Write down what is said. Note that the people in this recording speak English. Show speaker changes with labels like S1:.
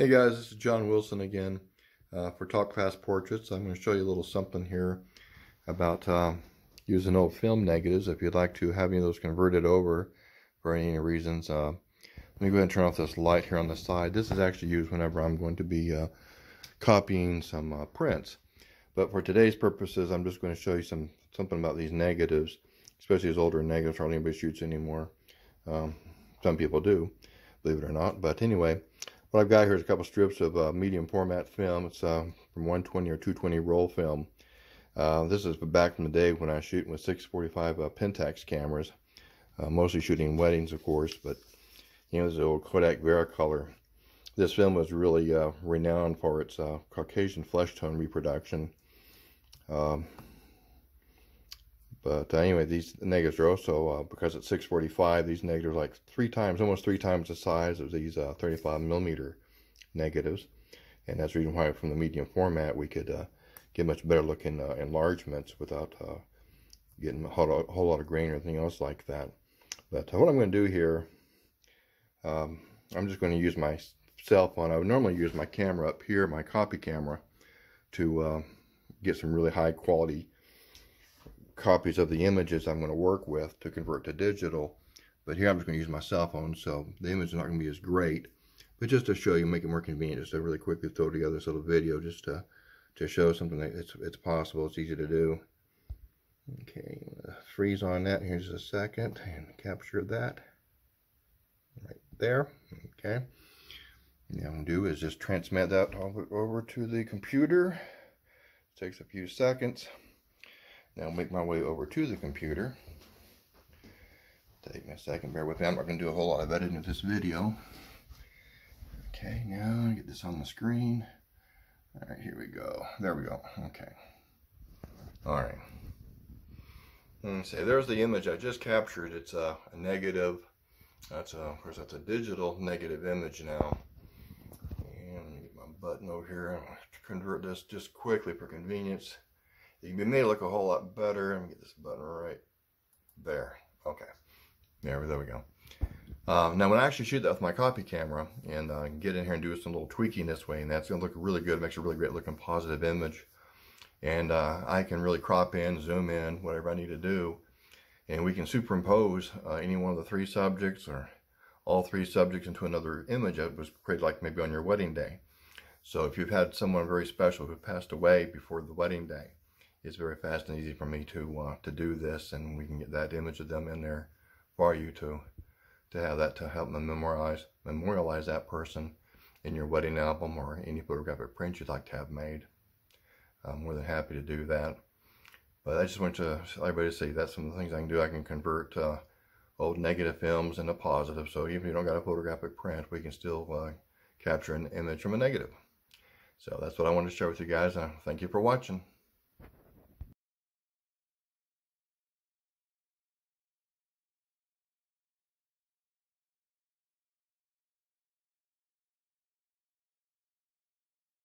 S1: Hey guys, this is John Wilson again uh, for Top Class Portraits. I'm going to show you a little something here about uh, using old film negatives if you'd like to have any of those converted over for any reasons. Uh, let me go ahead and turn off this light here on the side. This is actually used whenever I'm going to be uh, copying some uh, prints. But for today's purposes, I'm just going to show you some something about these negatives, especially these older negatives hardly anybody shoots anymore. Um, some people do, believe it or not. But anyway, what I've got here is a couple strips of uh, medium format film. It's uh, from 120 or 220 roll film. Uh, this is back from the day when I was shooting with 645 uh, Pentax cameras, uh, mostly shooting weddings, of course, but you know, this is old Kodak Vericolor. This film was really uh, renowned for its Caucasian flesh tone reproduction. Um, but anyway, these negatives are also, uh, because it's 645, these negatives are like three times, almost three times the size of these uh, 35 millimeter negatives. And that's the reason why from the medium format, we could uh, get much better looking uh, enlargements without uh, getting a whole, whole, lot of grain or anything else like that. But uh, what I'm going to do here, um, I'm just going to use my cell phone. I would normally use my camera up here, my copy camera, to get some really high quality copies of the images I'm going to work with to convert to digital. But here I'm just going to use my cell phone, so the image is not going to be as great. But just to show you, make it more convenient, just to really quickly throw together this little video just to, to show something that it's, it's possible, it's easy to do. Okay, uh, freeze on that here just a second and capture that right there. Okay. Now I'm going to do is just transmit that over to the computer. It takes a few seconds. Now make my way over to the computer. Take me a second, bear with me. I'm not going to do a whole lot of editing of this video. Okay, now get this on the screen. All right, here we go. There we go. Okay. All right. Let's see. There's the image I just captured. It's a, a negative. That's a, of course, that's a digital negative image now. And let me get my button over here. I'm going to convert this just quickly for convenience. You can make it look a whole lot better. Let me get this button right there. Okay. There, there we go. Uh, now, when I actually shoot that with my copy camera and uh, get in here and do some little tweaking this way, and that's going to look really good. It makes a really great looking positive image. And uh, I can really crop in, zoom in, whatever I need to do. And we can superimpose uh, any one of the three subjects or all three subjects into another image that was created like maybe on your wedding day. So if you've had someone very special who passed away before the wedding day, it's very fast and easy for me to uh, to do this and we can get that image of them in there for you to to have that to help them memorialize memorialize that person in your wedding album or any photographic print you'd like to have made. I'm more than happy to do that. But I just want to everybody to see that's some of the things I can do. I can convert uh, old negative films into positive. So even if you don't got a photographic print, we can still uh, capture an image from a negative. So that's what I wanted to share with you guys. Uh, thank you for watching.